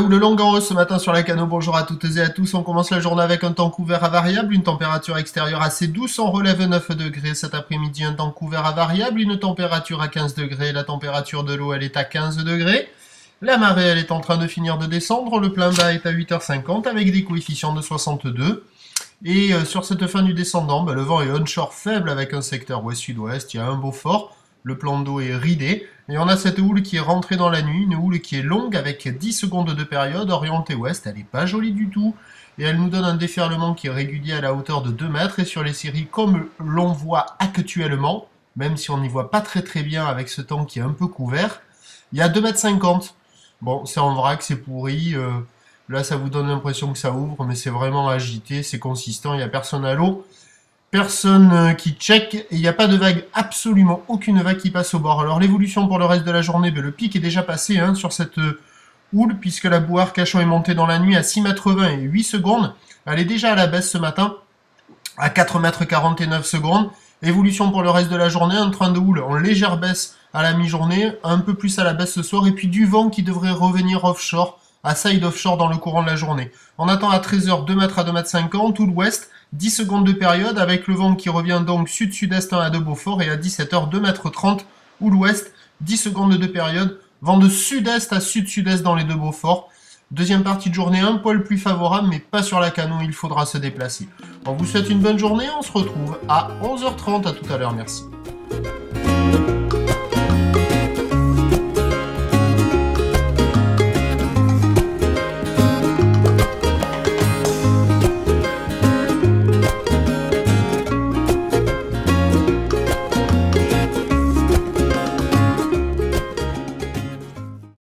Houle longue en hausse ce matin sur la canot. Bonjour à toutes et à tous. On commence la journée avec un temps couvert à variable, une température extérieure assez douce. On relève 9 degrés cet après-midi, un temps couvert à variable, une température à 15 degrés. La température de l'eau, elle est à 15 degrés. La marée, elle est en train de finir de descendre. Le plein bas est à 8h50 avec des coefficients de 62. Et euh, sur cette fin du descendant, bah, le vent est onshore faible avec un secteur ouest-sud-ouest. Il y a un beau fort. Le plan d'eau est ridé. Et on a cette houle qui est rentrée dans la nuit, une houle qui est longue avec 10 secondes de période, orientée ouest. Elle n'est pas jolie du tout. Et elle nous donne un déferlement qui est régulier à la hauteur de 2 mètres. Et sur les séries, comme l'on voit actuellement, même si on n'y voit pas très très bien avec ce temps qui est un peu couvert, il y a 2 mètres 50. Bon, c'est en vrac, c'est pourri. Euh, là, ça vous donne l'impression que ça ouvre, mais c'est vraiment agité, c'est consistant, il n'y a personne à l'eau personne euh, qui check, et il n'y a pas de vague, absolument aucune vague qui passe au bord. Alors l'évolution pour le reste de la journée, ben, le pic est déjà passé hein, sur cette euh, houle, puisque la bouard cachon est montée dans la nuit à 6,20 m et 8 secondes. Elle est déjà à la baisse ce matin, à 4 m 49 secondes. Évolution pour le reste de la journée, un train de houle en légère baisse à la mi-journée, un peu plus à la baisse ce soir, et puis du vent qui devrait revenir offshore, à side offshore dans le courant de la journée. On attend à 13h 2 mètres à 2 mètres 50, tout l'ouest, 10 secondes de période avec le vent qui revient donc sud-sud-est à de Beaufort et à 17h 2 mètres 30 ou l'ouest, 10 secondes de période, vent de sud-est à sud-sud-est dans les deux Beaufort. Deuxième partie de journée un poil plus favorable mais pas sur la canon, il faudra se déplacer. On vous souhaite une bonne journée, on se retrouve à 11h30, à tout à l'heure, merci.